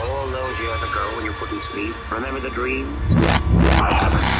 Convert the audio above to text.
All those years ago when you couldn't sleep, remember the dream? I haven't.